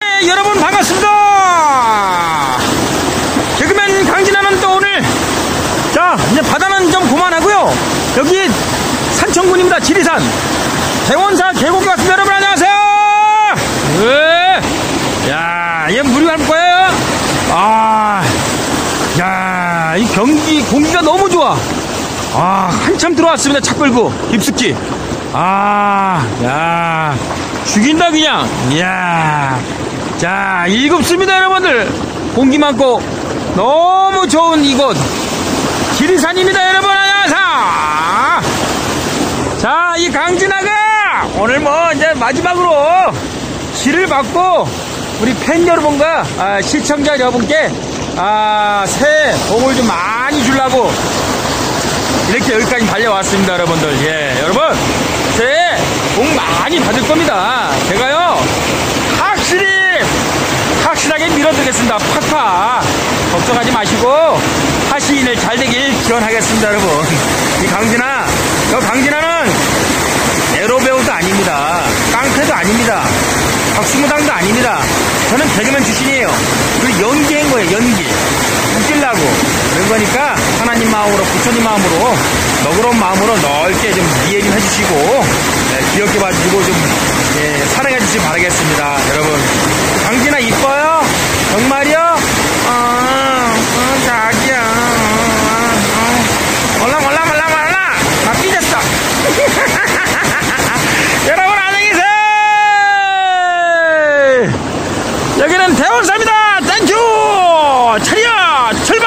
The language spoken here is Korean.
네, 여러분 반갑습니다. 개그맨 강진아는 또 오늘 자 이제 바다는 좀 그만하고요. 여기 산청군입니다. 지리산 대원사 계곡에 왔습니다. 여러분 안녕하세요. 네. 야, 얘 물이 갈 거예요. 아, 야, 이 경기 공기가 너무 좋아. 아, 한참 들어왔습니다. 차 끌고 깊숙이. 아, 야, 죽인다 그냥. 이야, 자, 일곱습니다 여러분들. 공기 많고 너무 좋은 이곳 지리산입니다, 여러분 안녕하세요. 자, 이 강진아가 오늘 뭐 이제 마지막으로 길을 받고 우리 팬 여러분과 아, 시청자 여러분께 아, 새해 복을 좀 많이 주려고 이렇게 여기까지 달려왔습니다, 여러분들. 예, 여러분. 새해 복 많이 받을 겁니다. 제가요, 밀어드리겠습니다. 팍팍. 걱정하지 마시고, 하시인을 잘 되길 기원하겠습니다, 여러분. 이 강진아, 저 강진아는 에로 배우도 아닙니다. 깡패도 아닙니다. 박수무당도 아닙니다. 저는 개그맨 출신이에요. 그 연기한 거예요, 연기. 웃기려고. 그런 거니까 하나님 마음으로, 부처님 마음으로, 너그러운 마음으로 넓게 좀 이해 좀 해주시고, 네, 귀엽게 봐주시고 좀, 예, 사랑해 주시기 바라겠습니다. 여러분. 강진아 이뻐요? 정말이요? 아, 아, 자기야. 아, 아. 얼랑, 얼랑, 얼랑, 얼랑! 다 삐졌어! 여러분, 안녕히 계세요! 여기는 대원사입니다! 땡큐! 차리야! 철